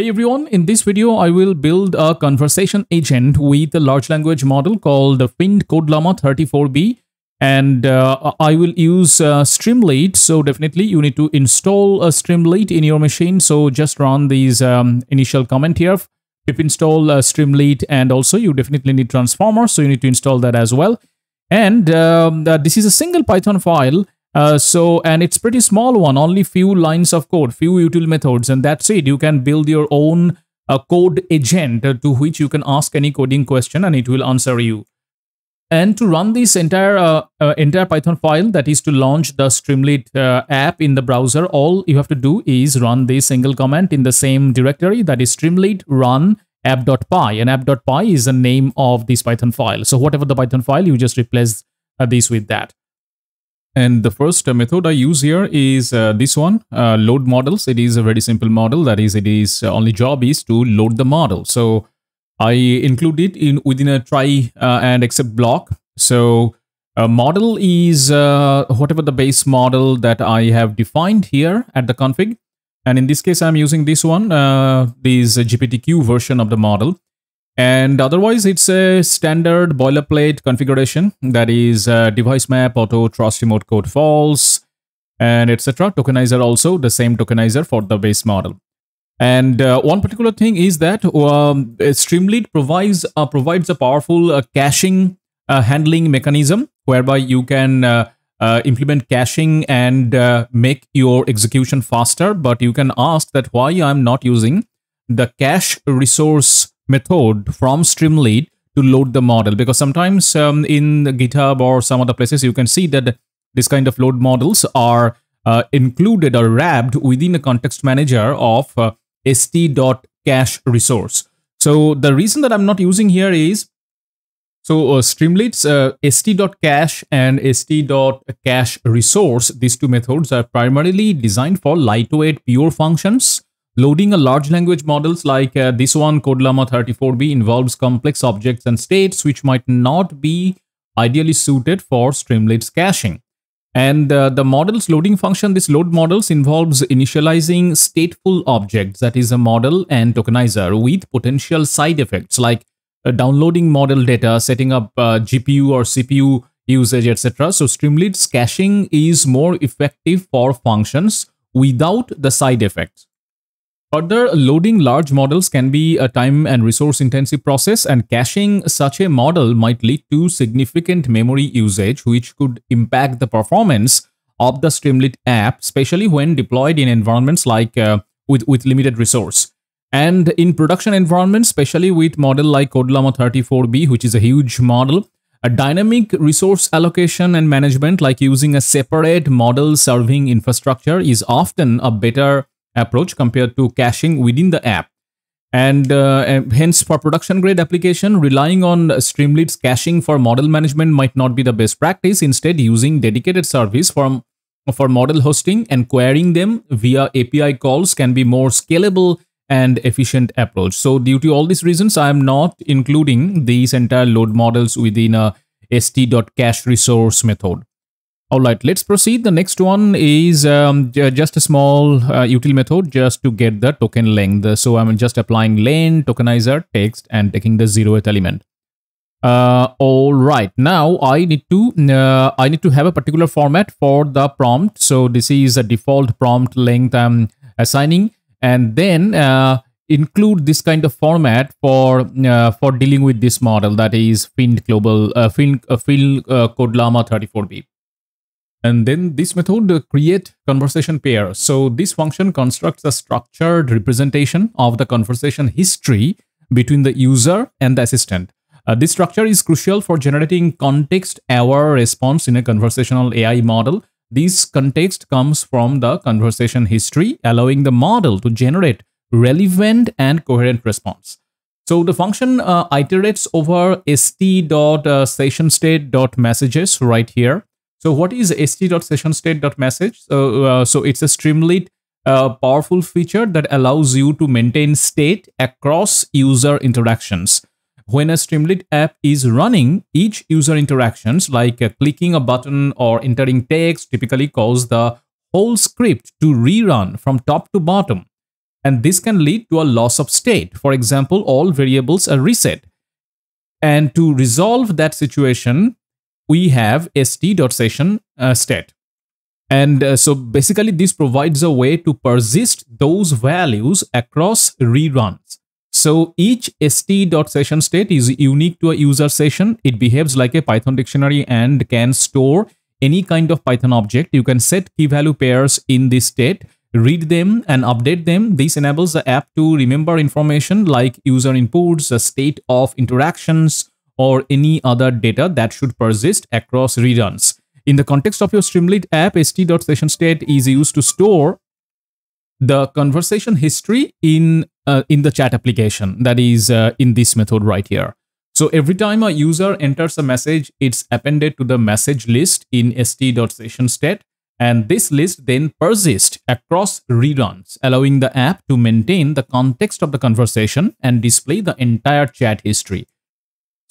Hey everyone, in this video I will build a conversation agent with a large language model called the Phind CodeLlama 34b and uh, I will use uh, Streamlit. So definitely you need to install a Streamlit in your machine. So just run these um, initial comment here. pip install uh, Streamlit and also you definitely need Transformer. So you need to install that as well. And um, this is a single Python file uh, so, and it's pretty small one, only few lines of code, few util methods, and that's it. You can build your own uh, code agent to which you can ask any coding question and it will answer you. And to run this entire uh, uh entire Python file, that is to launch the Streamlit uh, app in the browser, all you have to do is run this single command in the same directory, that is Streamlit run app.py. And app.py is the name of this Python file. So whatever the Python file, you just replace uh, this with that. And the first uh, method I use here is uh, this one, uh, load models. It is a very simple model. That is, it is uh, only job is to load the model. So I include it in within a try uh, and except block. So a model is uh, whatever the base model that I have defined here at the config. And in this case, I'm using this one, this GPTQ version of the model. And otherwise, it's a standard boilerplate configuration that is uh, device map, auto, trust remote code false, and etc. Tokenizer also the same tokenizer for the base model. And uh, one particular thing is that um, Streamlit provides uh, provides a powerful uh, caching uh, handling mechanism whereby you can uh, implement caching and make your execution faster. But you can ask that why I'm not using the cache resource method from Streamlit to load the model because sometimes um, in GitHub or some other places you can see that this kind of load models are uh, included or wrapped within a context manager of uh, st.cache resource. So the reason that I'm not using here is so uh, Streamlit's uh, st.cache and st.cache resource, these two methods are primarily designed for lightweight pure functions Loading a large language models like uh, this one, CodeLlama 34b, involves complex objects and states which might not be ideally suited for Streamlit's caching. And uh, the model's loading function, this load models involves initializing stateful objects, that is a model and tokenizer with potential side effects like uh, downloading model data, setting up uh, GPU or CPU usage, etc. So Streamlit's caching is more effective for functions without the side effects. Further, loading large models can be a time and resource intensive process and caching such a model might lead to significant memory usage which could impact the performance of the Streamlit app, especially when deployed in environments like uh, with, with limited resource. And in production environments, especially with model like CodeLlama 34b, which is a huge model, a dynamic resource allocation and management like using a separate model serving infrastructure is often a better approach compared to caching within the app. And, uh, and hence, for production grade application, relying on Streamlit's caching for model management might not be the best practice. Instead, using dedicated service for, for model hosting and querying them via API calls can be more scalable and efficient approach. So due to all these reasons, I am not including these entire load models within a st.cache resource method. All right, let's proceed. The next one is um, just a small uh, util method just to get the token length. So I'm just applying len tokenizer text and taking the zeroth element. Uh, all right, now I need to uh, I need to have a particular format for the prompt. So this is a default prompt length I'm assigning, and then uh, include this kind of format for uh, for dealing with this model that is Phind global uh, Phind uh, Phind uh, CodeLlama 34b. And then this method create conversation pair. So this function constructs a structured representation of the conversation history between the user and the assistant. Uh, this structure is crucial for generating context-aware response in a conversational AI model. This context comes from the conversation history, allowing the model to generate relevant and coherent response. So the function uh, iterates over st.sessionState.messages right here. So what is st.sessionState.message? So, uh, so it's a Streamlit uh, powerful feature that allows you to maintain state across user interactions. When a Streamlit app is running, each user interactions like uh, clicking a button or entering text typically cause the whole script to rerun from top to bottom. And this can lead to a loss of state. For example, all variables are reset. And to resolve that situation, we have st.session uh, state. And uh, so basically this provides a way to persist those values across reruns. So each st.session state is unique to a user session. It behaves like a Python dictionary and can store any kind of Python object. You can set key value pairs in this state, read them and update them. This enables the app to remember information like user inputs, the state of interactions, or any other data that should persist across reruns. In the context of your Streamlit app, st.session_state is used to store the conversation history in uh, in the chat application that is uh, in this method right here. So every time a user enters a message, it's appended to the message list in st.session_state and this list then persists across reruns, allowing the app to maintain the context of the conversation and display the entire chat history.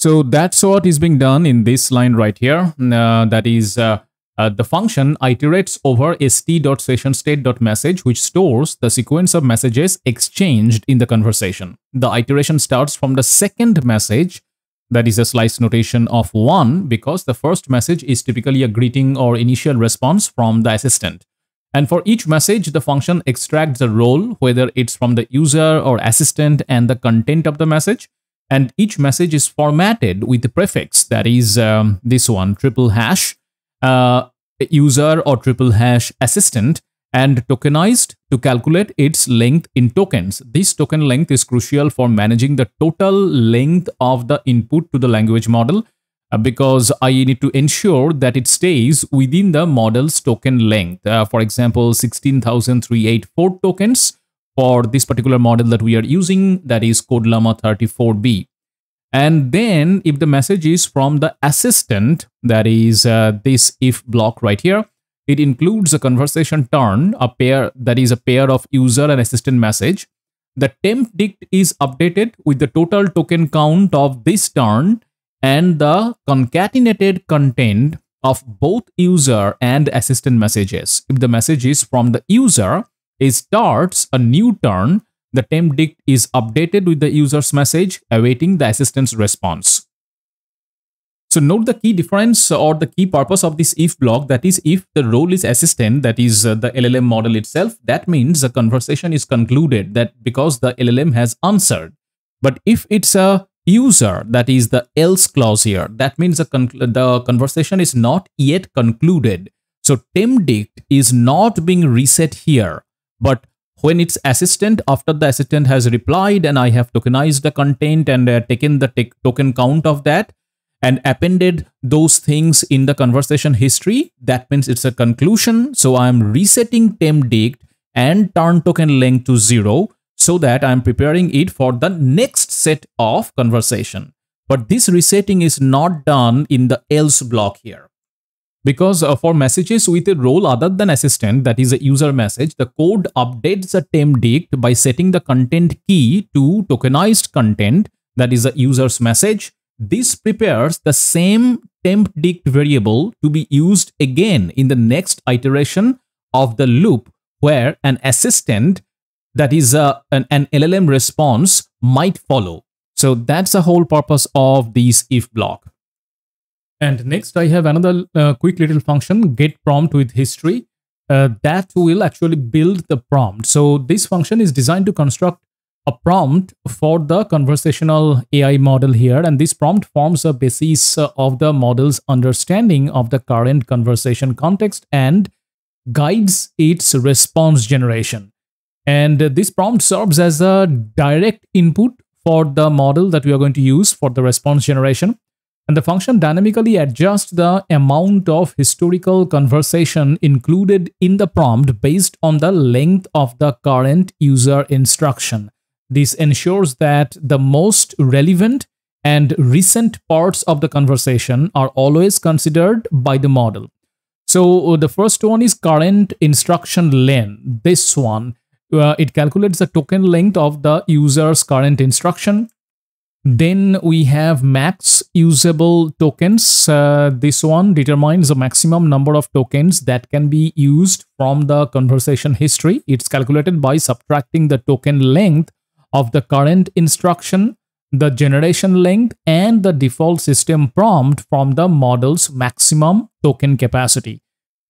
So that's what is being done in this line right here. Uh, that is uh, uh, the function iterates over st.sessionState.message, which stores the sequence of messages exchanged in the conversation. The iteration starts from the second message, that is a slice notation of 1, because the first message is typically a greeting or initial response from the assistant. And for each message, the function extracts a role, whether it's from the user or assistant and the content of the message and each message is formatted with the prefix that is um, this one triple hash uh, user or triple hash assistant and tokenized to calculate its length in tokens. This token length is crucial for managing the total length of the input to the language model uh, because I need to ensure that it stays within the model's token length. Uh, for example, 16,384 tokens for this particular model that we are using, that is CodeLlama 34B. And then if the message is from the assistant, that is uh, this if block right here, it includes a conversation turn, a pair that is a pair of user and assistant message. The temp dict is updated with the total token count of this turn and the concatenated content of both user and assistant messages. If the message is from the user, starts a new turn. The temp dict is updated with the user's message, awaiting the assistant's response. So note the key difference or the key purpose of this if block that is if the role is assistant that is uh, the LLM model itself that means the conversation is concluded that because the LLM has answered. But if it's a user that is the else clause here that means the, con the conversation is not yet concluded. So temp dict is not being reset here but when it's assistant, after the assistant has replied and I have tokenized the content and uh, taken the token count of that and appended those things in the conversation history, that means it's a conclusion. So I'm resetting temp dict and turn token length to zero so that I'm preparing it for the next set of conversation. But this resetting is not done in the else block here. Because uh, for messages with a role other than assistant, that is a user message, the code updates the temp dict by setting the content key to tokenized content, that is a user's message. This prepares the same temp dict variable to be used again in the next iteration of the loop where an assistant, that is a, uh, an, an LLM response, might follow. So that's the whole purpose of this if block. And next I have another uh, quick little function get prompt with history uh, that will actually build the prompt. So this function is designed to construct a prompt for the conversational AI model here and this prompt forms a basis of the model's understanding of the current conversation context and guides its response generation. And this prompt serves as a direct input for the model that we are going to use for the response generation. And the function dynamically adjusts the amount of historical conversation included in the prompt based on the length of the current user instruction. This ensures that the most relevant and recent parts of the conversation are always considered by the model. So the first one is current instruction length. This one, uh, it calculates the token length of the user's current instruction Then we have max usable tokens. Uh, this one determines the maximum number of tokens that can be used from the conversation history. It's calculated by subtracting the token length of the current instruction, the generation length, and the default system prompt from the model's maximum token capacity.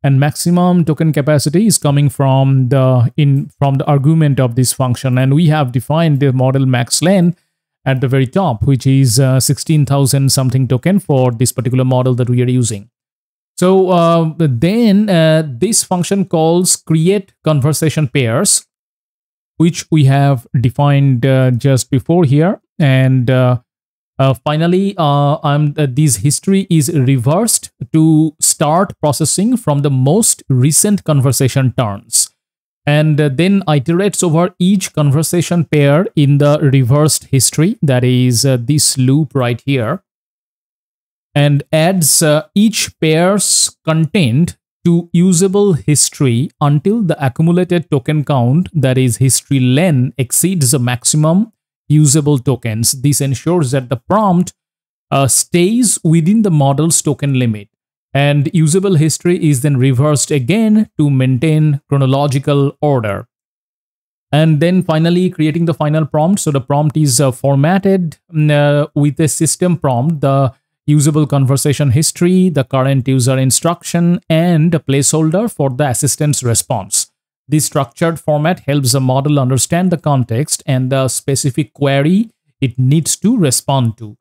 And maximum token capacity is coming from the in from the argument of this function. And we have defined the model max length at the very top, which is uh, 16,000 something token for this particular model that we are using. So uh, then uh, this function calls create conversation pairs, which we have defined uh, just before here. And uh, uh, finally, um, this history is reversed to start processing from the most recent conversation turns and then iterates over each conversation pair in the reversed history. That is uh, this loop right here. And adds uh, each pair's content to usable history until the accumulated token count that is history len exceeds the maximum usable tokens. This ensures that the prompt uh, stays within the model's token limit and usable history is then reversed again to maintain chronological order. And then finally creating the final prompt. So the prompt is uh, formatted mm, uh, with a system prompt, the usable conversation history, the current user instruction, and a placeholder for the assistant's response. This structured format helps the model understand the context and the specific query it needs to respond to.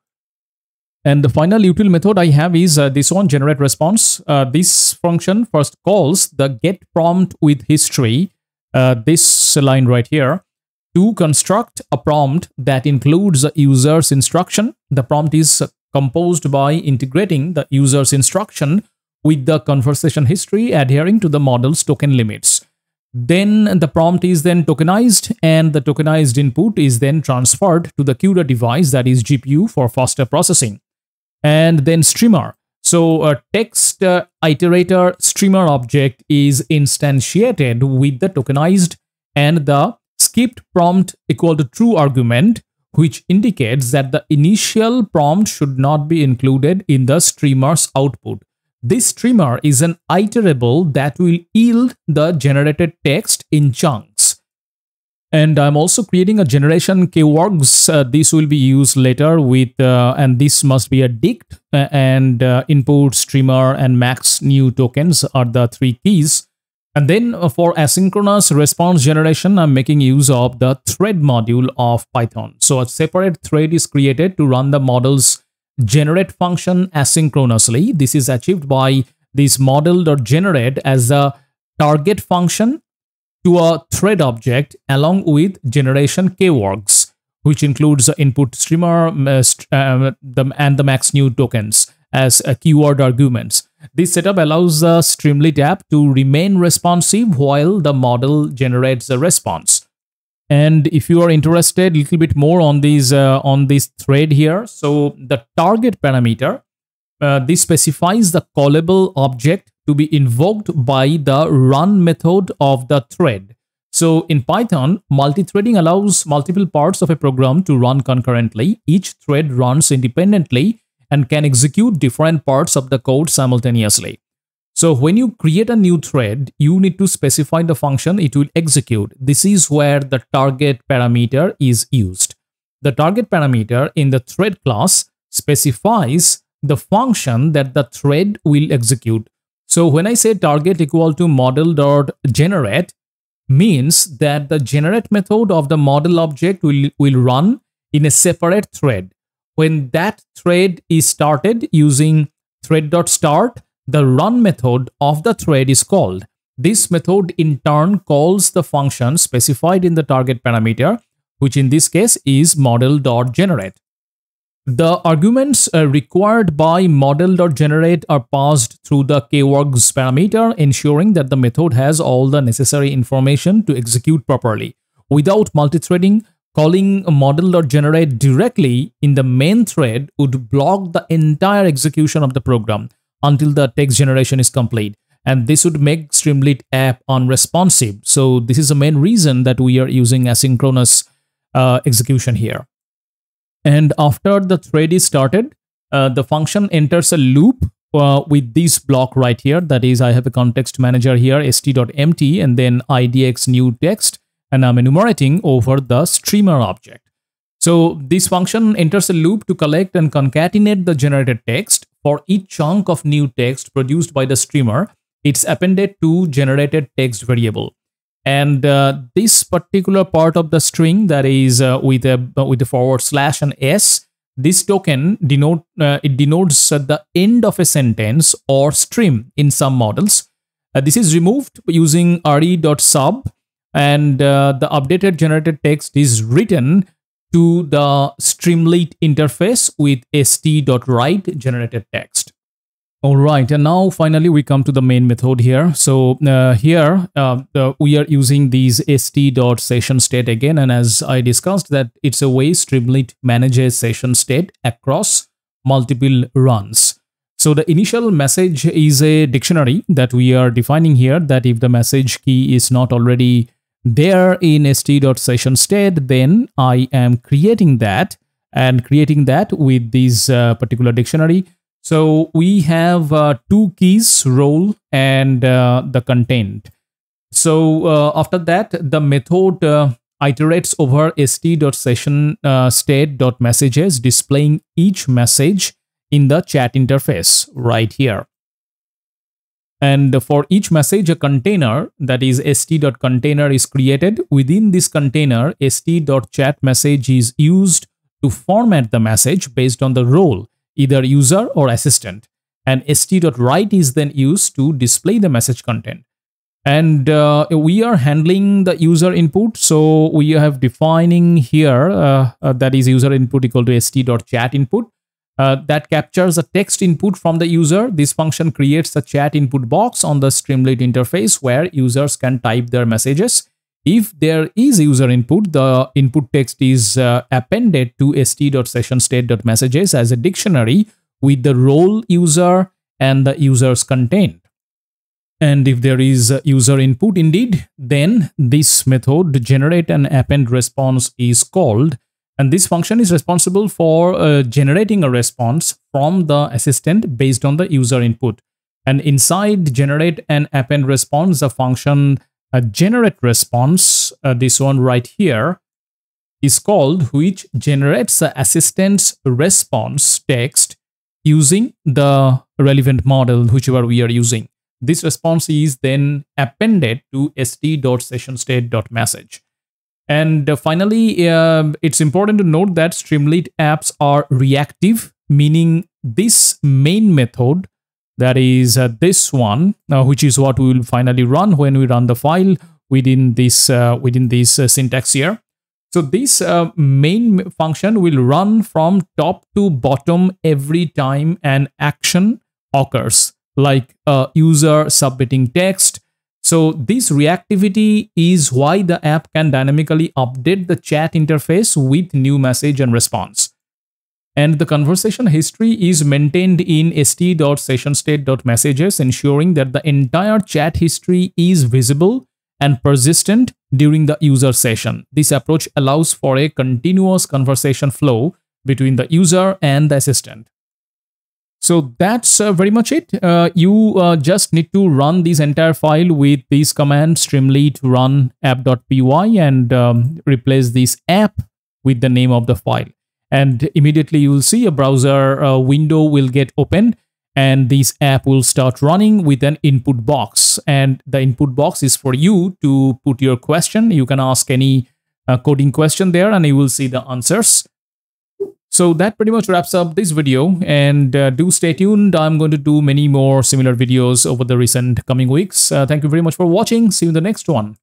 And the final util method I have is uh, this one generate response. Uh, this function first calls the get prompt with history, uh, this line right here, to construct a prompt that includes the user's instruction. The prompt is composed by integrating the user's instruction with the conversation history adhering to the model's token limits. Then the prompt is then tokenized and the tokenized input is then transferred to the CUDA device that is GPU for faster processing and then streamer. So a text uh, iterator streamer object is instantiated with the tokenized and the skipped prompt equal to true argument, which indicates that the initial prompt should not be included in the streamer's output. This streamer is an iterable that will yield the generated text in chunks. And I'm also creating a generation kwargs. Uh, this will be used later with, uh, and this must be a dict uh, and uh, input, streamer, and max new tokens are the three keys. And then uh, for asynchronous response generation, I'm making use of the thread module of Python. So a separate thread is created to run the model's generate function asynchronously. This is achieved by this model.generate as a target function to a thread object along with generation kwargs, which includes the input streamer uh, and the max new tokens as uh, keyword arguments. This setup allows the Streamlit app to remain responsive while the model generates a response. And if you are interested a little bit more on these uh, on this thread here, so the target parameter, uh, this specifies the callable object to be invoked by the run method of the thread. So in Python, multi-threading allows multiple parts of a program to run concurrently. Each thread runs independently and can execute different parts of the code simultaneously. So when you create a new thread, you need to specify the function it will execute. This is where the target parameter is used. The target parameter in the thread class specifies the function that the thread will execute. So when I say target equal to model dot generate means that the generate method of the model object will, will run in a separate thread. When that thread is started using thread.start, the run method of the thread is called. This method in turn calls the function specified in the target parameter, which in this case is model.generate. The arguments uh, required by model.generate are passed through the kwargs parameter, ensuring that the method has all the necessary information to execute properly. Without multithreading, calling model.generate directly in the main thread would block the entire execution of the program until the text generation is complete. And this would make Streamlit app unresponsive. So this is the main reason that we are using asynchronous uh, execution here. And after the thread is started, uh, the function enters a loop uh, with this block right here. That is, I have a context manager here, st.empty, and then idx new text, and I'm enumerating over the streamer object. So this function enters a loop to collect and concatenate the generated text for each chunk of new text produced by the streamer. It's appended to generated text variable. And uh, this particular part of the string that is uh, with a with a forward slash and s this token denote uh, it denotes the end of a sentence or stream in some models. Uh, this is removed using re.sub and uh, the updated generated text is written to the Streamlit interface with st.write generated text. All right, and now finally we come to the main method here. So uh, here uh, uh, we are using these st.session state again, and as I discussed that it's a way Streamlit manages session state across multiple runs. So the initial message is a dictionary that we are defining here that if the message key is not already there in st.session state, then I am creating that and creating that with this uh, particular dictionary so we have uh, two keys, role and uh, the content. So uh, after that, the method uh, iterates over st.session uh, state.messages, displaying each message in the chat interface right here. And for each message, a container that is st.container is created. Within this container, st.chat message is used to format the message based on the role either user or assistant. And st.write is then used to display the message content. And uh, we are handling the user input. So we have defining here uh, uh, that is user input equal to st.chat input. Uh, that captures a text input from the user. This function creates a chat input box on the Streamlit interface where users can type their messages. If there is user input, the input text is uh, appended to st.sessionState.messages as a dictionary with the role user and the user's content. And if there is user input indeed, then this method generate an append response is called. And this function is responsible for uh, generating a response from the assistant based on the user input. And inside generate an append response, the function a generate response, uh, this one right here, is called which generates the assistant's response text using the relevant model, whichever we are using. This response is then appended to st.sessionstate.message. And uh, finally, uh, it's important to note that Streamlit apps are reactive, meaning this main method that is uh, this one, uh, which is what we will finally run when we run the file within this uh, within this uh, syntax here. So this uh, main function will run from top to bottom every time an action occurs, like a user submitting text. So this reactivity is why the app can dynamically update the chat interface with new message and response and the conversation history is maintained in st.sessionstate.messages, ensuring that the entire chat history is visible and persistent during the user session. This approach allows for a continuous conversation flow between the user and the assistant. So that's uh, very much it. Uh, you uh, just need to run this entire file with this command streamlit run app.py and um, replace this app with the name of the file and immediately you will see a browser uh, window will get opened and this app will start running with an input box. And the input box is for you to put your question. You can ask any uh, coding question there and you will see the answers. So that pretty much wraps up this video and uh, do stay tuned. I'm going to do many more similar videos over the recent coming weeks. Uh, thank you very much for watching. See you in the next one